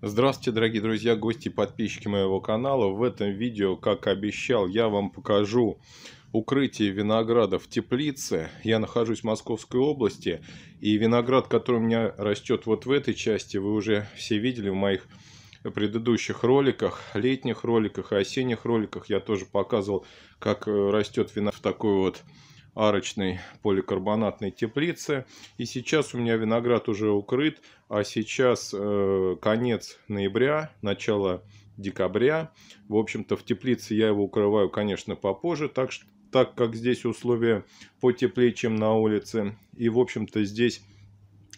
Здравствуйте, дорогие друзья, гости и подписчики моего канала. В этом видео, как обещал, я вам покажу укрытие винограда в теплице. Я нахожусь в Московской области, и виноград, который у меня растет вот в этой части, вы уже все видели в моих предыдущих роликах, летних роликах и осенних роликах. Я тоже показывал, как растет виноград в такой вот арочной поликарбонатной теплице. И сейчас у меня виноград уже укрыт, а сейчас э, конец ноября, начало декабря. В общем-то, в теплице я его укрываю, конечно, попозже, так, так как здесь условия потеплее, чем на улице. И, в общем-то, здесь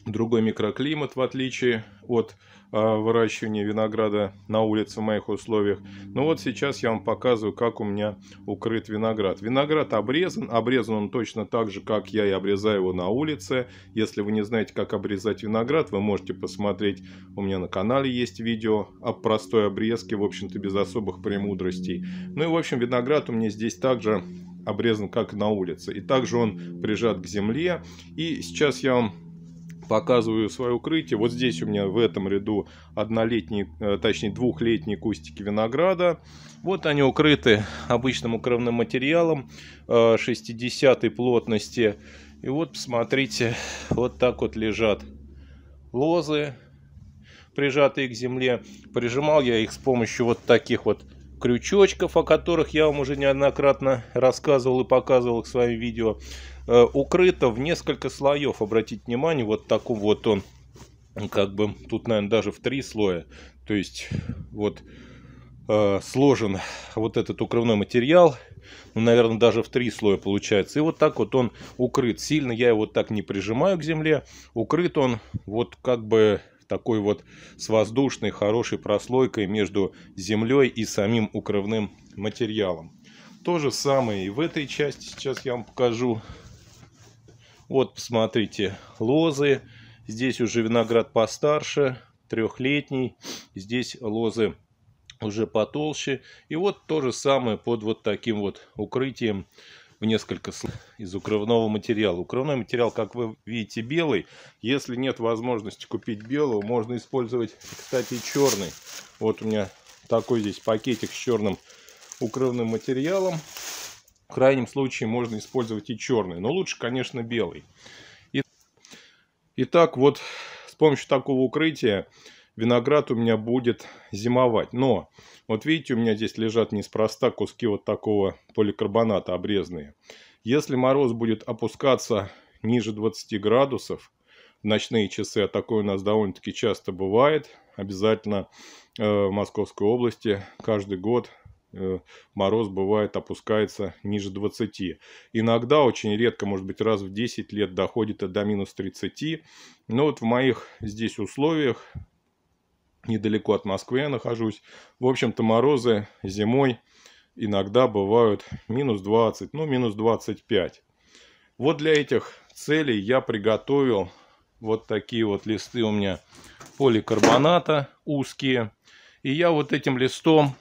другой микроклимат, в отличие от а, выращивания винограда на улице в моих условиях. Ну вот сейчас я вам показываю, как у меня укрыт виноград. Виноград обрезан. Обрезан он точно так же, как я и обрезаю его на улице. Если вы не знаете, как обрезать виноград, вы можете посмотреть. У меня на канале есть видео о простой обрезке, в общем-то, без особых премудростей. Ну и, в общем, виноград у меня здесь также обрезан, как на улице. И также он прижат к земле. И сейчас я вам показываю свое укрытие. Вот здесь у меня в этом ряду однолетние, э, точнее двухлетние кустики винограда. Вот они укрыты обычным укрывным материалом 60 э, плотности. И вот посмотрите, вот так вот лежат лозы, прижатые к земле. Прижимал я их с помощью вот таких вот крючочков, о которых я вам уже неоднократно рассказывал и показывал в своем видео. Э, укрыто в несколько слоев. Обратите внимание, вот такой вот он, как бы, тут, наверное, даже в три слоя. То есть, вот э, сложен вот этот укрывной материал, ну, наверное, даже в три слоя получается. И вот так вот он укрыт. Сильно я его так не прижимаю к земле. Укрыт он вот как бы такой вот с воздушной хорошей прослойкой между землей и самим укрывным материалом. То же самое и в этой части сейчас я вам покажу. Вот, посмотрите, лозы. Здесь уже виноград постарше, трехлетний. Здесь лозы уже потолще. И вот то же самое под вот таким вот укрытием несколько из укрывного материала. Укрывной материал, как вы видите, белый. Если нет возможности купить белого, можно использовать, кстати, черный. Вот у меня такой здесь пакетик с черным укрывным материалом. В крайнем случае можно использовать и черный, но лучше, конечно, белый. Итак, вот с помощью такого укрытия виноград у меня будет зимовать. Но, вот видите, у меня здесь лежат неспроста куски вот такого поликарбоната обрезанные. Если мороз будет опускаться ниже 20 градусов, в ночные часы, а такое у нас довольно-таки часто бывает, обязательно э, в Московской области каждый год Э, мороз бывает опускается ниже 20. Иногда, очень редко, может быть раз в 10 лет доходит до минус 30. Но вот в моих здесь условиях, недалеко от Москвы я нахожусь, в общем-то морозы зимой иногда бывают минус 20, ну минус 25. Вот для этих целей я приготовил вот такие вот листы у меня поликарбоната узкие. И я вот этим листом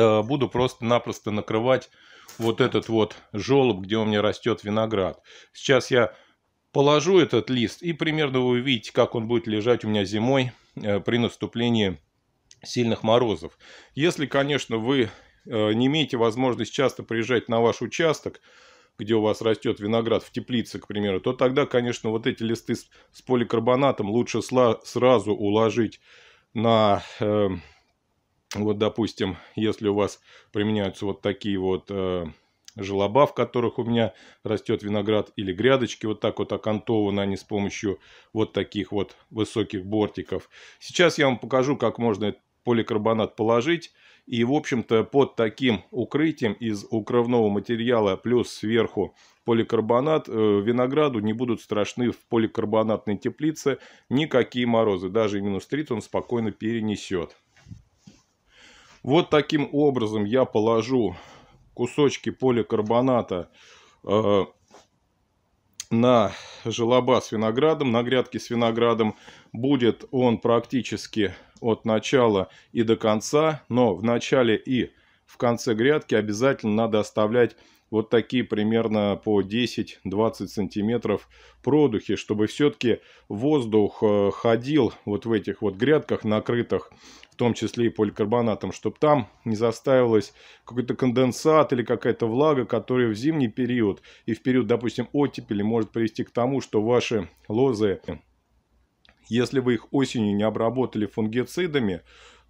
Э, буду просто-напросто накрывать вот этот вот желоб, где у меня растет виноград. Сейчас я положу этот лист и примерно вы увидите, как он будет лежать у меня зимой при наступлении сильных морозов. Если, конечно, вы э, не имеете возможность часто приезжать на ваш участок, где у вас растет виноград в теплице, к примеру, то тогда, конечно, вот эти листы с, поликарбонатом лучше сразу уложить на вот, допустим, если у вас применяются вот такие вот э, желоба, в которых у меня растет виноград, или грядочки вот так вот окантованы они с помощью вот таких вот высоких бортиков. Сейчас я вам покажу, как можно поликарбонат положить. И, в общем-то, под таким укрытием из укрывного материала плюс сверху поликарбонат, э, винограду не будут страшны в поликарбонатной теплице никакие морозы. Даже минус 30 он спокойно перенесет. Вот таким образом я положу кусочки поликарбоната э, на желоба с виноградом, на грядки с виноградом. Будет он практически от начала и до конца, но в начале и в конце грядки обязательно надо оставлять вот такие примерно по 10-20 сантиметров продухи, чтобы все-таки воздух э, ходил вот в этих вот грядках накрытых, том числе и поликарбонатом, чтобы там не заставилось какой-то конденсат или какая-то влага, которая в зимний период и в период, допустим, оттепели может привести к тому, что ваши лозы, если вы их осенью не обработали фунгицидами,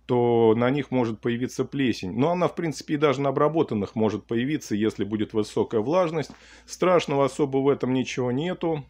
то на них может появиться плесень. Но она, в принципе, и даже на обработанных может появиться, если будет высокая влажность. Страшного особо в этом ничего нету.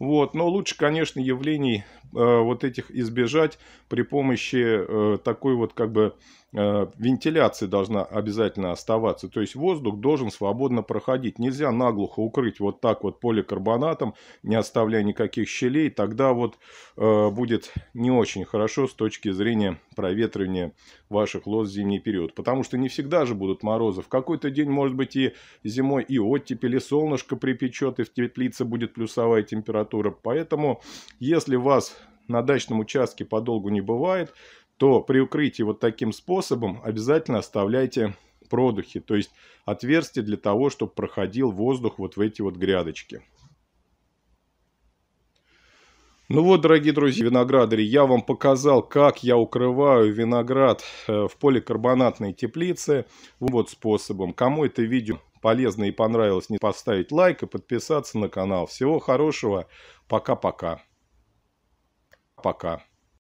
Вот. Но лучше, конечно, явлений вот этих избежать при помощи э, такой вот как бы э, вентиляции должна обязательно оставаться. То есть воздух должен свободно проходить. Нельзя наглухо укрыть вот так вот поликарбонатом, не оставляя никаких щелей. Тогда вот э, будет не очень хорошо с точки зрения проветривания ваших лоз в зимний период. Потому что не всегда же будут морозы. В какой-то день может быть и зимой и оттепель, и солнышко припечет, и в теплице будет плюсовая температура. Поэтому если вас на дачном участке подолгу не бывает, то при укрытии вот таким способом обязательно оставляйте продухи, то есть отверстие для того, чтобы проходил воздух вот в эти вот грядочки. Ну вот, дорогие друзья, виноградари, я вам показал, как я укрываю виноград э, в поликарбонатной теплице. Вот способом. Кому это видео полезно и понравилось, не поставить лайк и подписаться на канал. Всего хорошего. Пока-пока. Пока.